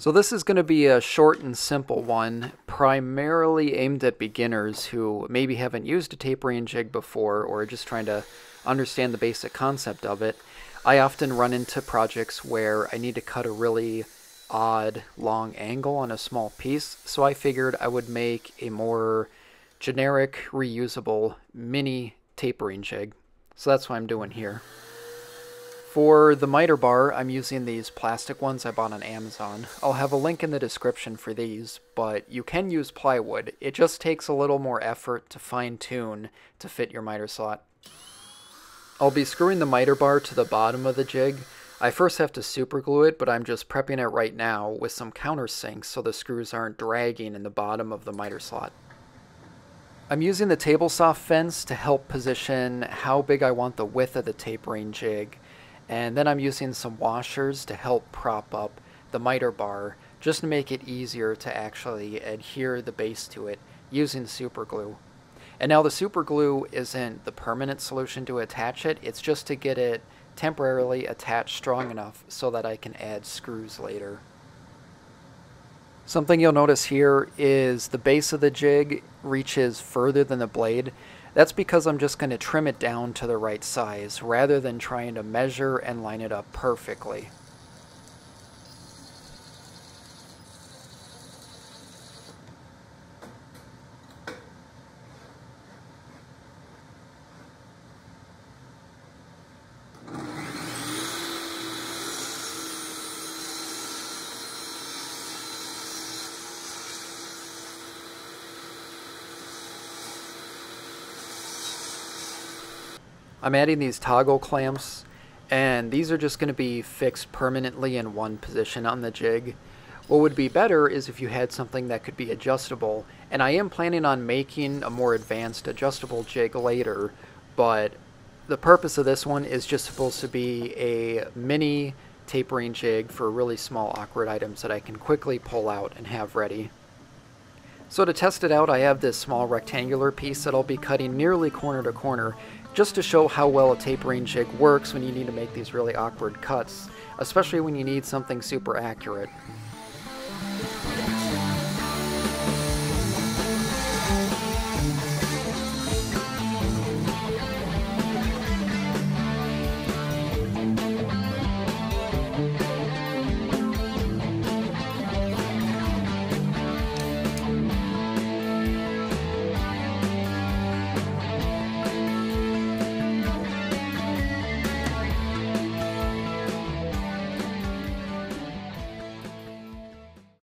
So this is going to be a short and simple one, primarily aimed at beginners who maybe haven't used a tapering jig before or are just trying to understand the basic concept of it. I often run into projects where I need to cut a really odd long angle on a small piece, so I figured I would make a more generic, reusable mini tapering jig. So that's what I'm doing here. For the miter bar, I'm using these plastic ones I bought on Amazon. I'll have a link in the description for these, but you can use plywood. It just takes a little more effort to fine tune to fit your miter slot. I'll be screwing the miter bar to the bottom of the jig. I first have to super glue it, but I'm just prepping it right now with some countersinks so the screws aren't dragging in the bottom of the miter slot. I'm using the table saw fence to help position how big I want the width of the tapering jig. And then I'm using some washers to help prop up the miter bar just to make it easier to actually adhere the base to it using super glue. And now the super glue isn't the permanent solution to attach it, it's just to get it temporarily attached strong enough so that I can add screws later. Something you'll notice here is the base of the jig reaches further than the blade. That's because I'm just going to trim it down to the right size rather than trying to measure and line it up perfectly. I'm adding these toggle clamps and these are just going to be fixed permanently in one position on the jig. What would be better is if you had something that could be adjustable and I am planning on making a more advanced adjustable jig later but the purpose of this one is just supposed to be a mini tapering jig for really small awkward items that I can quickly pull out and have ready. So to test it out I have this small rectangular piece that I'll be cutting nearly corner to corner just to show how well a tapering jig works when you need to make these really awkward cuts, especially when you need something super accurate.